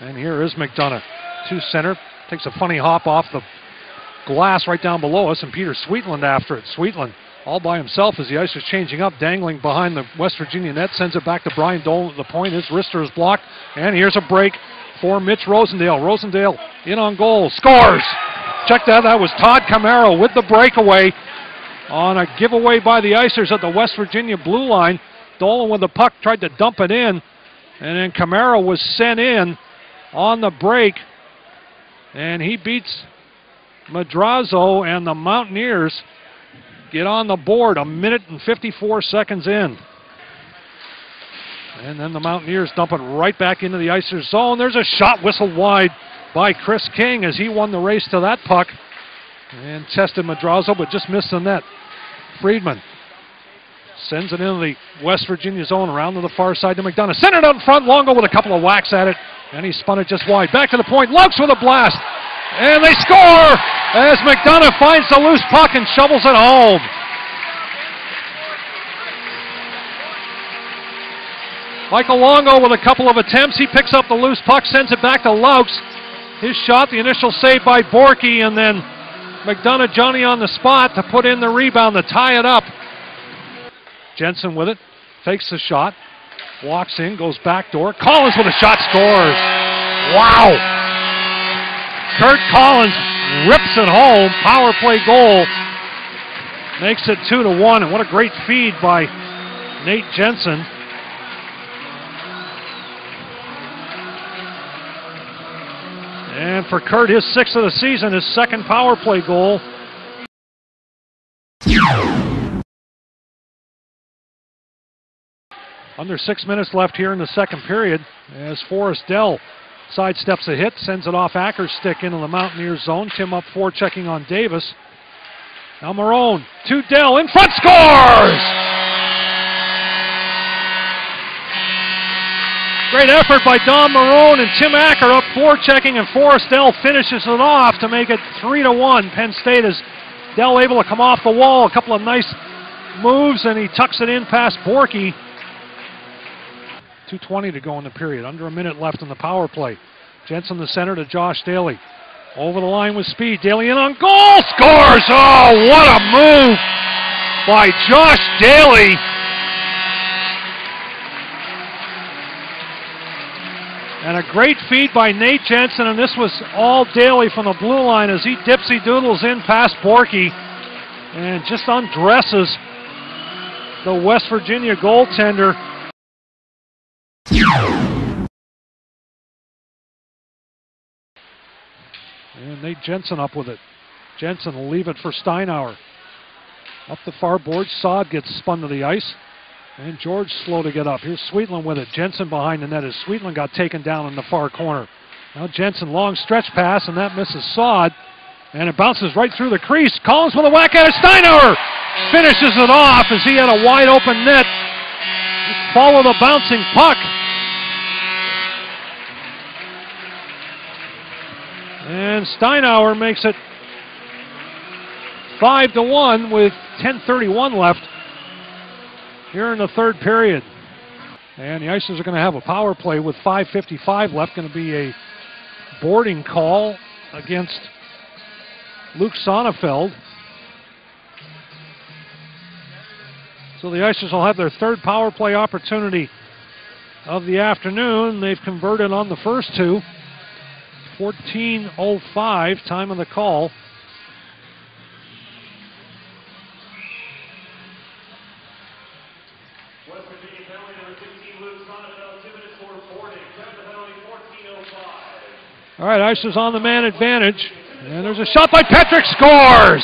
And here is McDonough to center. Takes a funny hop off the glass right down below us, and Peter Sweetland after it. Sweetland all by himself as the ice is changing up, dangling behind the West Virginia net, sends it back to Brian Dolan at the point. His wrister is blocked, and here's a break for Mitch Rosendale. Rosendale in on goal, scores! Check that, that was Todd Camaro with the breakaway on a giveaway by the Icers at the West Virginia blue line. Dolan with the puck tried to dump it in, and then Camaro was sent in on the break, and he beats Madrazo and the Mountaineers get on the board a minute and 54 seconds in. And then the Mountaineers dump it right back into the Icers zone. There's a shot whistled wide by Chris King as he won the race to that puck and tested Madrazo, but just missed the net. Friedman sends it into the West Virginia zone around to the far side to McDonough. Centered out in front, Longo with a couple of whacks at it, and he spun it just wide. Back to the point, Lux with a blast, and they score as McDonough finds the loose puck and shovels it home. Michael Longo with a couple of attempts. He picks up the loose puck, sends it back to Laux. His shot, the initial save by Borky, and then McDonough Johnny on the spot to put in the rebound to tie it up. Jensen with it, fakes the shot, walks in, goes back door. Collins with a shot, scores. Wow! Kurt Collins rips it home. Power play goal makes it two to one. And what a great feed by Nate Jensen. And for Kurt, his sixth of the season, his second power play goal. Under six minutes left here in the second period as Forrest Dell sidesteps a hit, sends it off Acker's stick into the Mountaineers zone. Tim up four, checking on Davis. Now Marone to Dell in front, scores! Great effort by Don Marone and Tim Acker up four checking, and Forrest Dell finishes it off to make it three to one. Penn State is Dell able to come off the wall, a couple of nice moves, and he tucks it in past Borky. 2.20 to go in the period. Under a minute left in the power play. Jensen the center to Josh Daly. Over the line with speed. Daly in on goal. Scores! Oh, what a move by Josh Daly. And a great feed by Nate Jensen, and this was all Daly from the blue line as he dipsy doodles in past Borky and just undresses the West Virginia goaltender. And Nate Jensen up with it. Jensen will leave it for Steinauer. Up the far board, Saad gets spun to the ice. And George slow to get up. Here's Sweetland with it. Jensen behind the net as Sweetland got taken down in the far corner. Now Jensen, long stretch pass, and that misses Saad. And it bounces right through the crease. Collins with a whack at it. Steinauer finishes it off as he had a wide open net. Follow the bouncing puck. And Steinauer makes it 5 to 1 with 10:31 left here in the third period. And the Icers are going to have a power play with 5:55 left. Going to be a boarding call against Luke Sonnefeld. So the Icers will have their third power play opportunity of the afternoon. They've converted on the first two. 14.05, time of the call. All right, Icers on the man advantage. And there's a shot by Petrick, scores!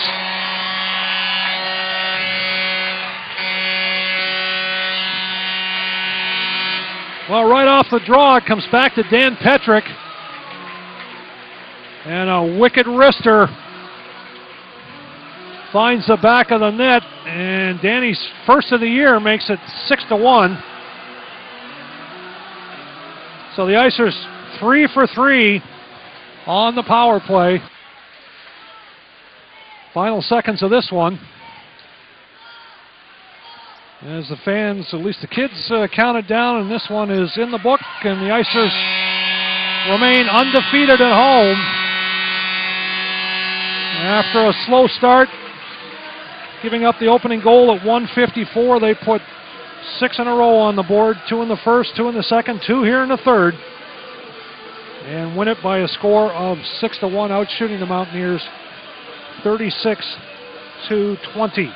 Well, right off the draw, it comes back to Dan Petrick. And a wicked wrister finds the back of the net, and Danny's first of the year makes it six to one. So the Icers three for three on the power play. Final seconds of this one. As the fans, at least the kids, uh, counted down, and this one is in the book, and the Icers remain undefeated at home. After a slow start, giving up the opening goal at 154, they put six in a row on the board two in the first, two in the second, two here in the third. And win it by a score of 6 to 1, outshooting the Mountaineers 36 to 20.